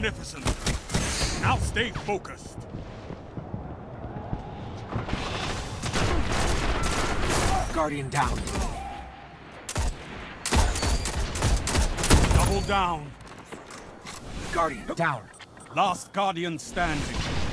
Magnificent. Now stay focused. Guardian down. Double down. Guardian down. Last Guardian standing.